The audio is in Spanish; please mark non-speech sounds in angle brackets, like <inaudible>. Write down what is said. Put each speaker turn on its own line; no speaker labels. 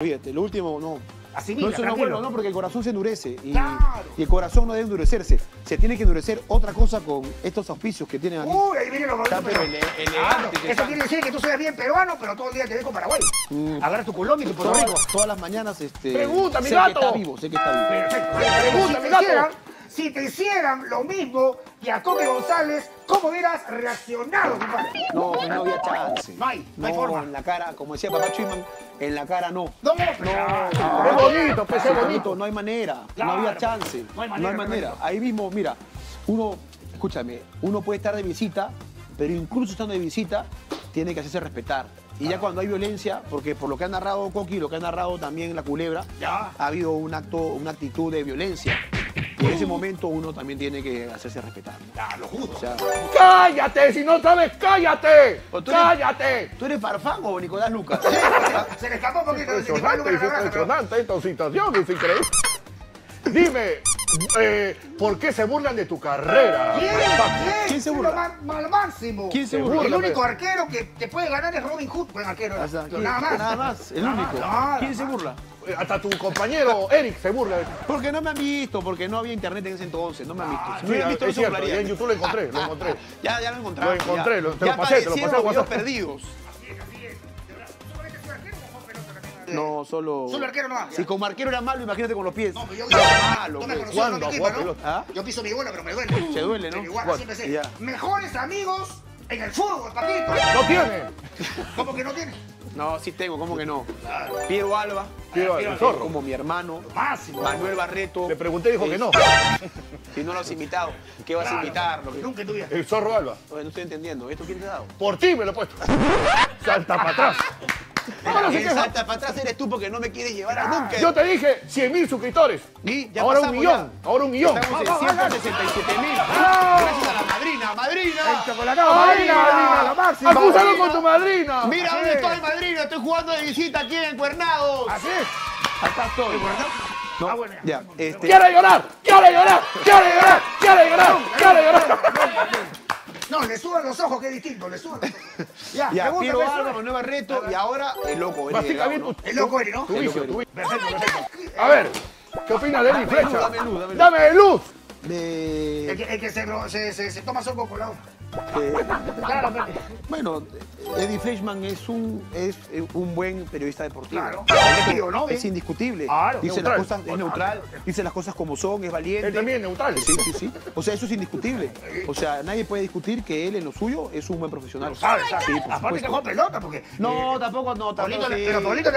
Fíjate, lo último no.
Así
No, eso no es bueno, no, porque el corazón se endurece. Y,
Claro.
y el corazón no debe endurecerse. Se tiene que endurecer otra cosa con estos auspicios que tienen aquí.
Uy, ahí viene los
Está, pero
bonitos,
ele-
Eso
está.
quiere decir que tú seas bien peruano, pero todo el día te ves con Paraguay.
Mm.
Agarras tu Colombia y tu Puerto Rico.
todas las mañanas este,
Pregunta, mi
sé
gato.
que está vivo, sé que está vivo.
Perfecto.
Pregunta,
si,
mi gato.
Si te hicieran lo mismo que a Coque González, ¿cómo hubieras reaccionado, compadre?
No, pues no había chance.
No hay, no hay forma.
en la cara, como decía papá Chuyman, en la cara no.
No, pero...
Es bonito, pues es
Bonito, no hay manera,
Claro.
no había chance.
No hay manera, Fernando.
Ahí mismo, mira, uno, escúchame, uno puede estar de visita, pero incluso estando de visita, tiene que hacerse respetar. Y ya cuando hay violencia, porque por lo que ha narrado Coqui, lo que ha narrado también la culebra,
Ya.
ha habido un acto, una actitud de violencia. Y en ese momento uno también tiene que hacerse respetar.
Ya, lo justo.
O sea,
¡Cállate! Si no sabes, cállate.
O tú eres-
¡Cállate!
¿tú eres Farfán o Nicolás Lucas? <laughs>
Se le escapó un poquito. se le escapó
Impresionante, es impresionante esta situación, es increíble. Dime, eh, ¿por qué se burlan de tu carrera?
¿Quién? ¿Quién?
¿Quién se burla?
lo máximo.
¿Quién se
Se
burla?
El único arquero que te puede ganar es Robin Hood, buen arquero.
O sea,
nada más.
Nada más, el
Nada
único.
nada
¿Quién se
más.
burla?
Eh, Hasta tu compañero Eric se burla.
Porque no me han visto, porque no había internet en ese entonces, no me han visto. Si me
sí,
hubieran visto,
es
se
cierto, en YouTube lo encontré, lo <laughs> encontré.
Ya, ya lo encontramos.
Lo encontré,
ya.
lo- te
ya
lo pasé, te lo pasé
los videos perdidos. No, solo...
Solo arquero nomás,
Si como arquero era malo, imagínate con los pies.
No, pero yo
malo, pues.
conocieron
¿Cuándo?
¿Ah?
Yo piso mi bola, pero me duele.
Se duele, ¿no?
Pero igual,
¿Cuál?
siempre sé.
Ya.
Mejores amigos en el fútbol, papito.
¡No tiene!
¿Cómo que no tiene?
No, sí tengo, ¿cómo que no? Piero Alba,
Piero Alba,
Piero
el zorro.
como mi hermano.
Máximo.
Manuel Barreto.
Le pregunté y dijo que no. <laughs>
Si no lo has invitado, ¿qué vas a invitar? Lo que-
Nunca en tu vida.
El zorro Alba.
Oye, no estoy entendiendo. ¿Esto quién te ha dado?
Por ti me lo he puesto. Salta para atrás. Se queja.
salta para atrás eres tú porque no me quieres llevar a nunca.
Yo te dije 100 mil suscriptores.
Y ya
ahora un millón.
ya.
Ahora un millón.
Estamos en
Vamos, vamos,
167 mil. Gracias a la madrina, madrina.
Chocolatado,
¡Madrina!
madrina, la máxima.
¡Acúsalo con tu madrina!
Mira dónde
es.
estoy, madrina. Estoy jugando de visita aquí en Cuernados.
Así es.
Acá estoy. No,
Ah, bueno,
ya. Este,
¡Quiere llorar! ¡Quiere llorar! ¡Quiere llorar! ¡Quiere llorar! ¡Quiere llorar!
No, le sudan los ojos, que es distinto, le ojos. <laughs> Ya,
ya,
pregúntame
Piero
eso.
Alba, Manuel Barreto y ahora el loco. Delgado,
bien
¿no?
El loco Eri, ¿no?
tu vicio, tu vicio.
Perfecto, perfecto.
A ver, ¿qué opinas de
luz,
Flecha?
dame luz, dame luz.
¡Dame luz!
El que, el que se, se, se, se toma soco con la hoja.
Eh,
Claro, pero-
bueno, Eddie Fleischman es un, es eh, un buen periodista deportivo.
Claro. ¿no?
Es indiscutible.
Claro,
dice
neutral.
las cosas, es neutral, dice las cosas como son, es valiente.
Él también es neutral.
Sí, sí, sí. O sea, eso es indiscutible. O sea, nadie puede discutir que él en lo suyo es un buen profesional. Sí, por
Aparte que juega pelota, porque...
No, tampoco, no, tampoco. Sí.
pero Pablito le